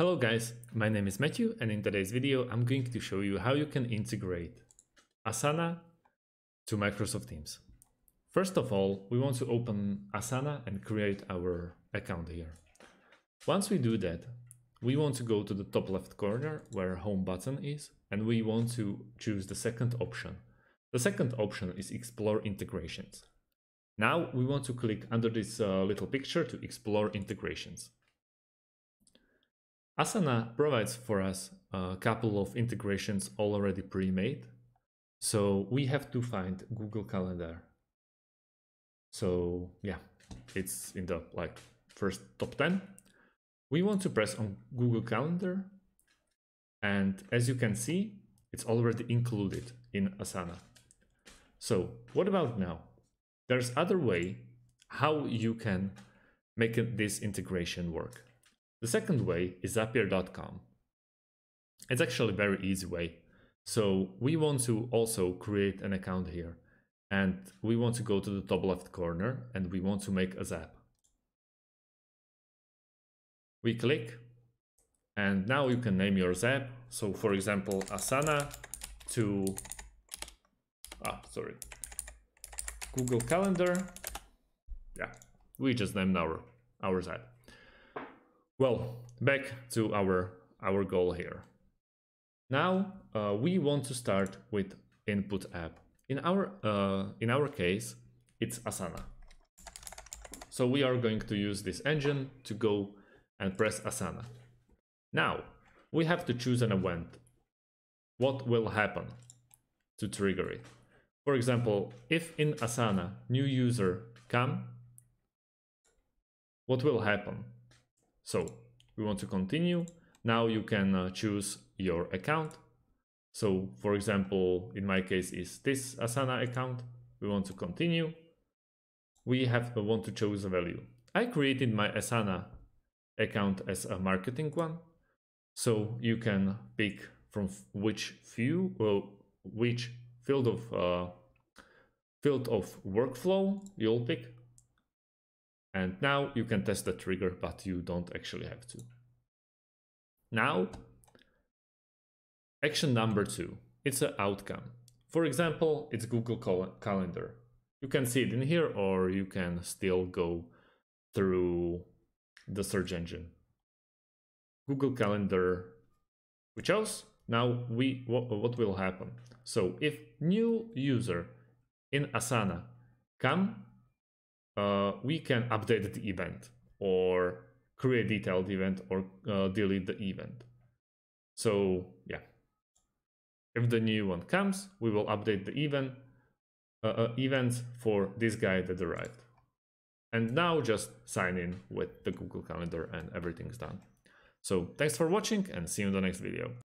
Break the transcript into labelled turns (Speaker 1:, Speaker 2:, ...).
Speaker 1: Hello guys, my name is Matthew and in today's video I'm going to show you how you can integrate Asana to Microsoft Teams. First of all, we want to open Asana and create our account here. Once we do that, we want to go to the top left corner where home button is and we want to choose the second option. The second option is explore integrations. Now we want to click under this uh, little picture to explore integrations. Asana provides for us a couple of integrations already pre-made. So we have to find Google Calendar. So yeah, it's in the like first top 10. We want to press on Google Calendar. And as you can see, it's already included in Asana. So what about now? There's other way how you can make this integration work. The second way is Zapier.com. It's actually a very easy way. So we want to also create an account here and we want to go to the top left corner and we want to make a zap. We click and now you can name your zap. So for example, Asana to, ah, sorry, Google Calendar. Yeah, we just named our, our zap. Well, back to our, our goal here. Now uh, we want to start with input app. In our, uh, in our case, it's Asana. So we are going to use this engine to go and press Asana. Now we have to choose an event. What will happen to trigger it? For example, if in Asana new user come, what will happen? So we want to continue. Now you can uh, choose your account. So for example, in my case is this Asana account. We want to continue. We have uh, want to choose a value. I created my Asana account as a marketing one. So you can pick from which view, well, which field of uh, field of workflow you'll pick. And now you can test the trigger, but you don't actually have to. Now, action number two, it's an outcome. For example, it's Google Cal Calendar. You can see it in here, or you can still go through the search engine. Google Calendar, we chose. Now we what, what will happen? So if new user in Asana come uh, we can update the event or create detailed event or uh, delete the event. So yeah, if the new one comes, we will update the event uh, uh, events for this guy that arrived. And now just sign in with the Google Calendar and everything's done. So thanks for watching and see you in the next video.